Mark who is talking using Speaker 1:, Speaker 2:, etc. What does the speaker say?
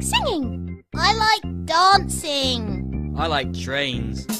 Speaker 1: like singing.
Speaker 2: I like dancing.
Speaker 3: I like trains.